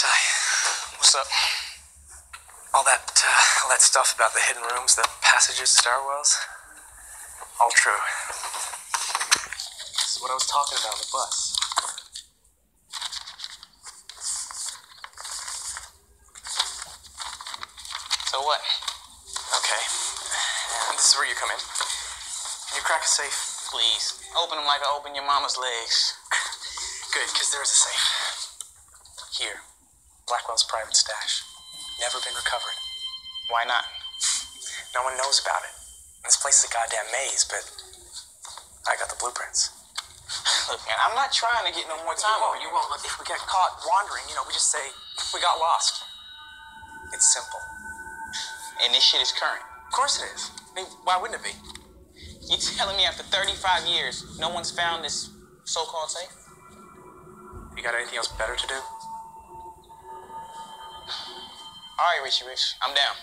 What's up? All that, uh, all that stuff about the hidden rooms, the passages, stairwells, all true. This is what I was talking about on the bus. So what? Okay. And this is where you come in. Can you crack a safe? Please. Open them like I open your mama's legs. Good, because there is a safe. Here. Blackwell's private stash. Never been recovered. Why not? No one knows about it. This place is a goddamn maze, but I got the blueprints. Look, man, I'm not trying to get no more time you on won't, you won't. Look, if we get caught wandering, you know, we just say, we got lost. It's simple. And this shit is current. Of course it is. I mean, why wouldn't it be? You telling me after 35 years, no one's found this so-called safe? You got anything else better to do? All right, Richie Rich, I'm down.